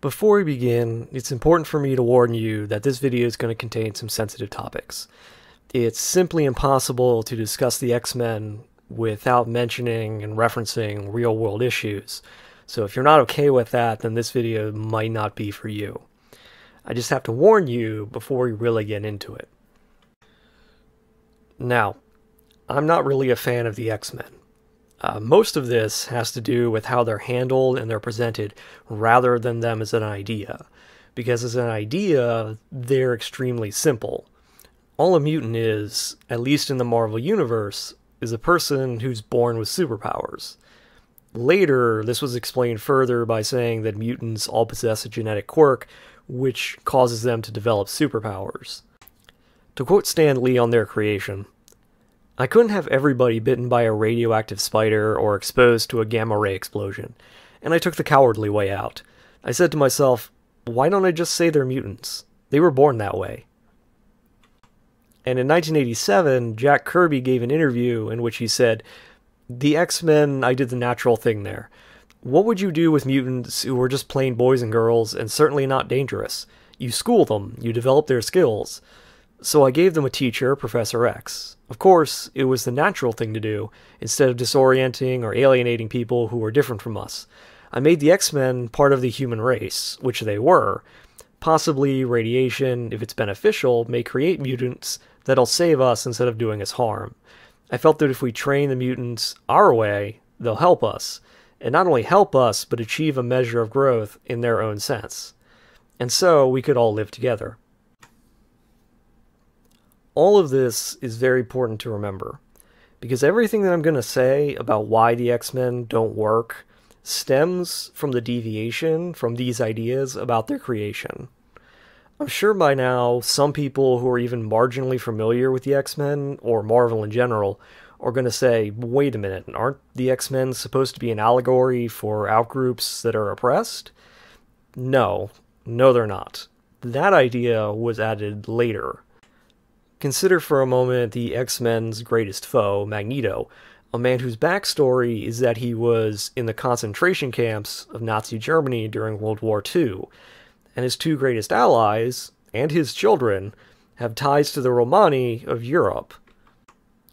Before we begin, it's important for me to warn you that this video is going to contain some sensitive topics. It's simply impossible to discuss the X-Men without mentioning and referencing real-world issues, so if you're not okay with that, then this video might not be for you. I just have to warn you before we really get into it. Now, I'm not really a fan of the X-Men. Uh, most of this has to do with how they're handled and they're presented rather than them as an idea. Because as an idea, they're extremely simple. All a mutant is, at least in the Marvel Universe, is a person who's born with superpowers. Later, this was explained further by saying that mutants all possess a genetic quirk which causes them to develop superpowers. To quote Stan Lee on their creation, I couldn't have everybody bitten by a radioactive spider or exposed to a gamma ray explosion, and I took the cowardly way out. I said to myself, why don't I just say they're mutants? They were born that way. And in 1987, Jack Kirby gave an interview in which he said, The X Men, I did the natural thing there. What would you do with mutants who were just plain boys and girls and certainly not dangerous? You school them, you develop their skills. So I gave them a teacher, Professor X. Of course, it was the natural thing to do, instead of disorienting or alienating people who were different from us. I made the X-Men part of the human race, which they were. Possibly radiation, if it's beneficial, may create mutants that'll save us instead of doing us harm. I felt that if we train the mutants our way, they'll help us, and not only help us, but achieve a measure of growth in their own sense. And so we could all live together. All of this is very important to remember because everything that I'm going to say about why the X Men don't work stems from the deviation from these ideas about their creation. I'm sure by now some people who are even marginally familiar with the X Men or Marvel in general are going to say, wait a minute, aren't the X Men supposed to be an allegory for outgroups that are oppressed? No, no, they're not. That idea was added later Consider for a moment the X Men's greatest foe, Magneto, a man whose backstory is that he was in the concentration camps of Nazi Germany during World War II, and his two greatest allies, and his children, have ties to the Romani of Europe.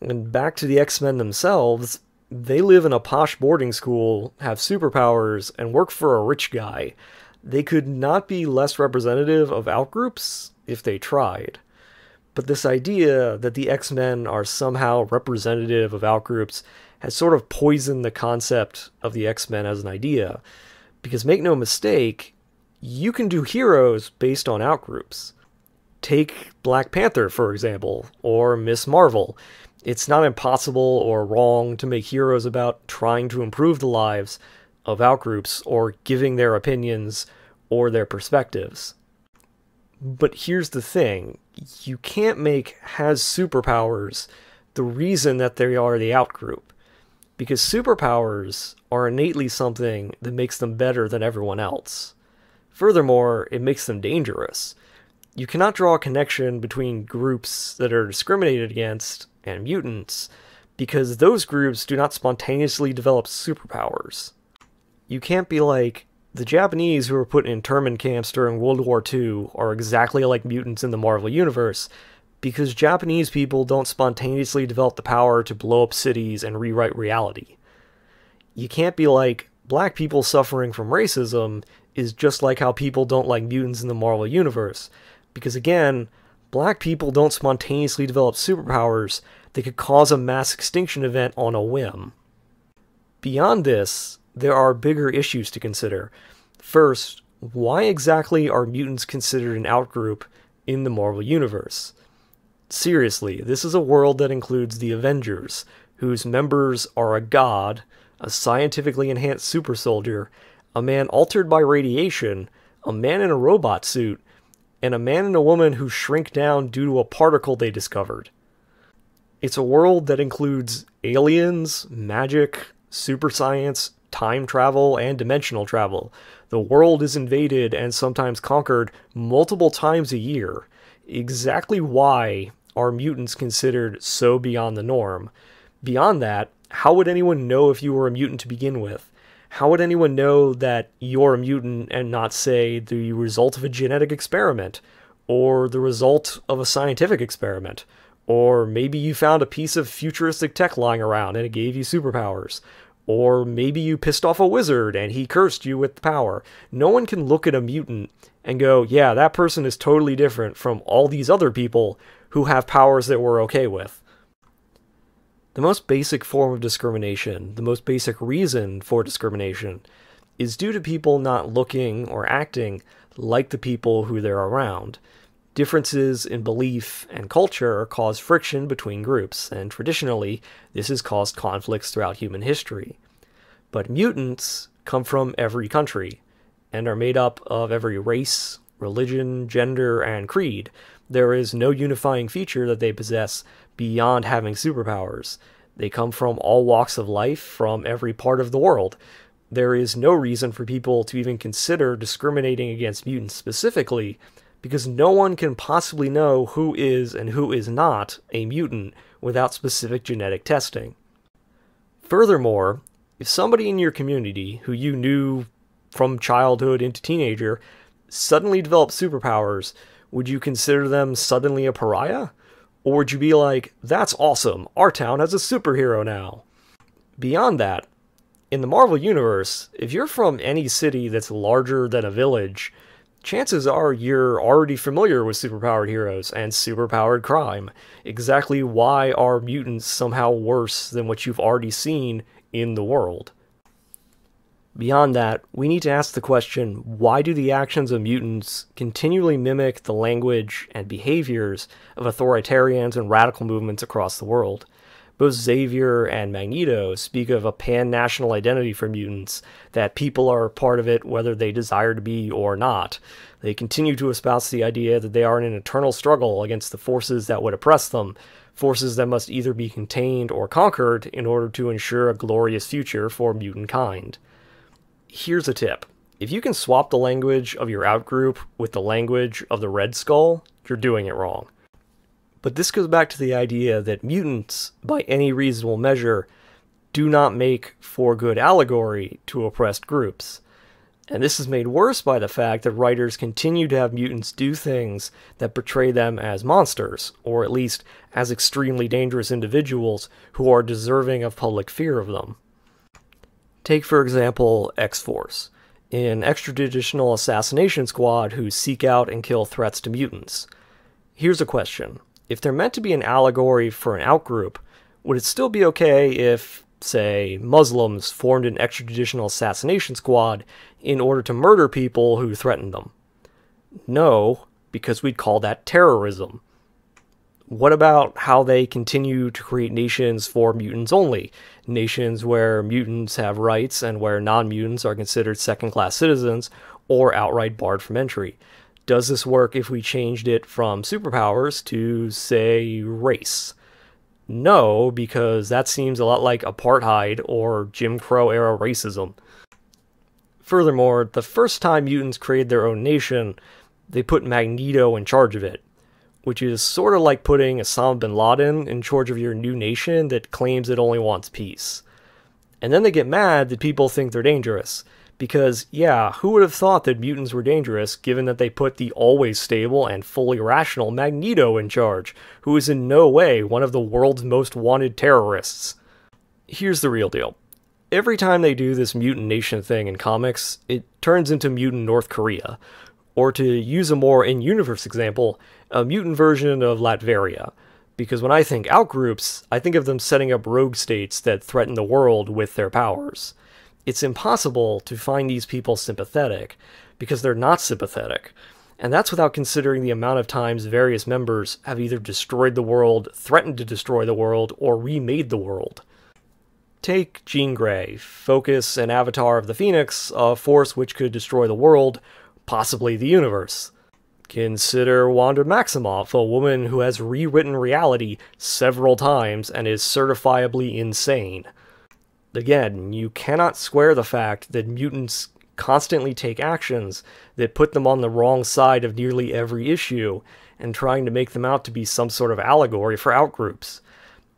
And back to the X Men themselves, they live in a posh boarding school, have superpowers, and work for a rich guy. They could not be less representative of outgroups if they tried. But this idea that the X Men are somehow representative of outgroups has sort of poisoned the concept of the X Men as an idea. Because make no mistake, you can do heroes based on outgroups. Take Black Panther, for example, or Miss Marvel. It's not impossible or wrong to make heroes about trying to improve the lives of outgroups or giving their opinions or their perspectives. But here's the thing you can't make has superpowers the reason that they are the outgroup. Because superpowers are innately something that makes them better than everyone else. Furthermore, it makes them dangerous. You cannot draw a connection between groups that are discriminated against and mutants, because those groups do not spontaneously develop superpowers. You can't be like, the Japanese who were put in internment camps during World War II are exactly like mutants in the Marvel Universe because Japanese people don't spontaneously develop the power to blow up cities and rewrite reality. You can't be like, black people suffering from racism is just like how people don't like mutants in the Marvel Universe, because again, black people don't spontaneously develop superpowers that could cause a mass extinction event on a whim. Beyond this, there are bigger issues to consider. First, why exactly are mutants considered an outgroup in the Marvel Universe? Seriously, this is a world that includes the Avengers, whose members are a god, a scientifically enhanced super soldier, a man altered by radiation, a man in a robot suit, and a man and a woman who shrink down due to a particle they discovered. It's a world that includes aliens, magic, super science, time travel and dimensional travel. The world is invaded and sometimes conquered multiple times a year. Exactly why are mutants considered so beyond the norm? Beyond that, how would anyone know if you were a mutant to begin with? How would anyone know that you're a mutant and not say the result of a genetic experiment, or the result of a scientific experiment, or maybe you found a piece of futuristic tech lying around and it gave you superpowers, or maybe you pissed off a wizard and he cursed you with power. No one can look at a mutant and go, yeah, that person is totally different from all these other people who have powers that we're okay with. The most basic form of discrimination, the most basic reason for discrimination, is due to people not looking or acting like the people who they're around. Differences in belief and culture cause friction between groups, and traditionally, this has caused conflicts throughout human history. But mutants come from every country and are made up of every race, religion, gender, and creed. There is no unifying feature that they possess beyond having superpowers. They come from all walks of life, from every part of the world. There is no reason for people to even consider discriminating against mutants specifically, because no one can possibly know who is and who is not a mutant without specific genetic testing. Furthermore, if somebody in your community who you knew from childhood into teenager suddenly developed superpowers, would you consider them suddenly a pariah? Or would you be like, that's awesome, our town has a superhero now? Beyond that, in the Marvel Universe, if you're from any city that's larger than a village, chances are you're already familiar with superpowered heroes and superpowered crime. Exactly why are mutants somehow worse than what you've already seen in the world? Beyond that, we need to ask the question why do the actions of mutants continually mimic the language and behaviors of authoritarians and radical movements across the world? Both Xavier and Magneto speak of a pan national identity for mutants, that people are part of it whether they desire to be or not. They continue to espouse the idea that they are in an eternal struggle against the forces that would oppress them, forces that must either be contained or conquered in order to ensure a glorious future for mutant kind here's a tip. If you can swap the language of your outgroup with the language of the Red Skull, you're doing it wrong. But this goes back to the idea that mutants, by any reasonable measure, do not make for good allegory to oppressed groups. And this is made worse by the fact that writers continue to have mutants do things that portray them as monsters, or at least as extremely dangerous individuals who are deserving of public fear of them. Take, for example, X Force, an extraditional assassination squad who seek out and kill threats to mutants. Here's a question If they're meant to be an allegory for an outgroup, would it still be okay if, say, Muslims formed an extrajudicial assassination squad in order to murder people who threatened them? No, because we'd call that terrorism. What about how they continue to create nations for mutants only? Nations where mutants have rights and where non mutants are considered second class citizens or outright barred from entry. Does this work if we changed it from superpowers to, say, race? No, because that seems a lot like apartheid or Jim Crow era racism. Furthermore, the first time mutants created their own nation, they put Magneto in charge of it which is sort of like putting Osama bin Laden in charge of your new nation that claims it only wants peace. And then they get mad that people think they're dangerous. Because, yeah, who would have thought that mutants were dangerous given that they put the always stable and fully rational Magneto in charge, who is in no way one of the world's most wanted terrorists? Here's the real deal. Every time they do this mutant nation thing in comics, it turns into mutant North Korea. Or to use a more in universe example, a mutant version of Latveria. Because when I think outgroups, I think of them setting up rogue states that threaten the world with their powers. It's impossible to find these people sympathetic, because they're not sympathetic. And that's without considering the amount of times various members have either destroyed the world, threatened to destroy the world, or remade the world. Take Jean Grey, Focus and Avatar of the Phoenix, a force which could destroy the world, possibly the universe. Consider Wanda Maximoff, a woman who has rewritten reality several times and is certifiably insane. Again, you cannot square the fact that mutants constantly take actions that put them on the wrong side of nearly every issue and trying to make them out to be some sort of allegory for outgroups.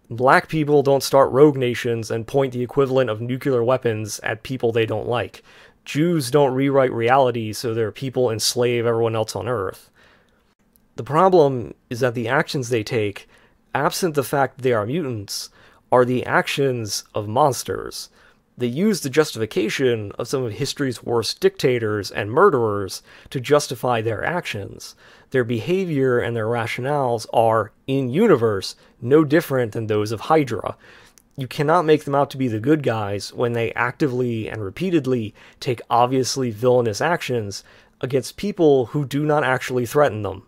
Black people don't start rogue nations and point the equivalent of nuclear weapons at people they don't like. Jews don't rewrite reality so their people enslave everyone else on Earth. The problem is that the actions they take, absent the fact they are mutants, are the actions of monsters. They use the justification of some of history's worst dictators and murderers to justify their actions. Their behavior and their rationales are, in universe, no different than those of Hydra. You cannot make them out to be the good guys when they actively and repeatedly take obviously villainous actions against people who do not actually threaten them.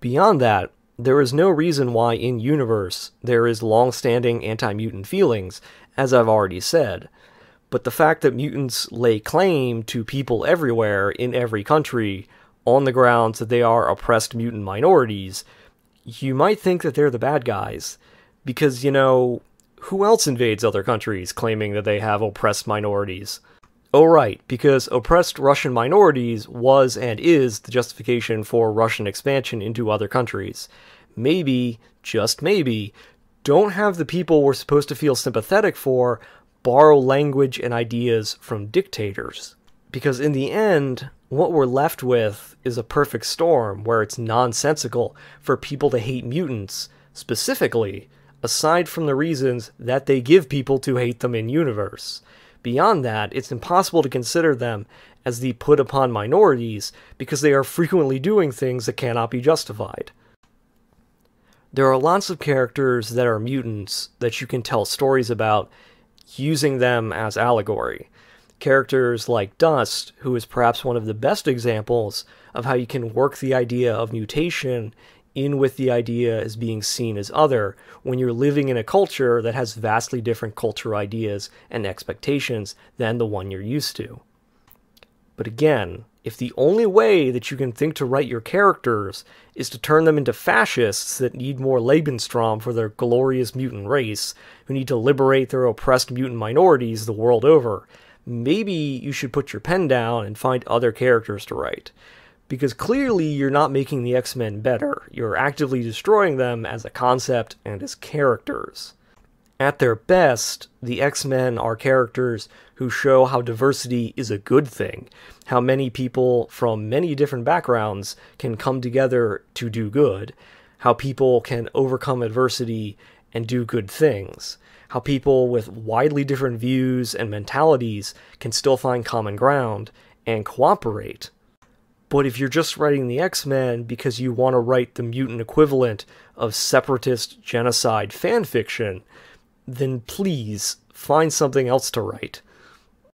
Beyond that, there is no reason why in universe there is long-standing anti-mutant feelings, as I've already said. But the fact that mutants lay claim to people everywhere in every country on the grounds that they are oppressed mutant minorities, you might think that they're the bad guys. Because, you know, who else invades other countries claiming that they have oppressed minorities? Oh, right, because oppressed Russian minorities was and is the justification for Russian expansion into other countries. Maybe, just maybe, don't have the people we're supposed to feel sympathetic for borrow language and ideas from dictators. Because in the end, what we're left with is a perfect storm where it's nonsensical for people to hate mutants, specifically, aside from the reasons that they give people to hate them in universe. Beyond that, it's impossible to consider them as the put upon minorities because they are frequently doing things that cannot be justified. There are lots of characters that are mutants that you can tell stories about using them as allegory. Characters like Dust, who is perhaps one of the best examples of how you can work the idea of mutation in with the idea as being seen as other when you're living in a culture that has vastly different culture ideas and expectations than the one you're used to. But again, if the only way that you can think to write your characters is to turn them into fascists that need more Lebensraum for their glorious mutant race, who need to liberate their oppressed mutant minorities the world over, maybe you should put your pen down and find other characters to write because clearly you're not making the X Men better. You're actively destroying them as a concept and as characters. At their best, the X Men are characters who show how diversity is a good thing, how many people from many different backgrounds can come together to do good, how people can overcome adversity and do good things, how people with widely different views and mentalities can still find common ground and cooperate but if you're just writing the X Men because you want to write the mutant equivalent of separatist genocide fan fiction, then please find something else to write.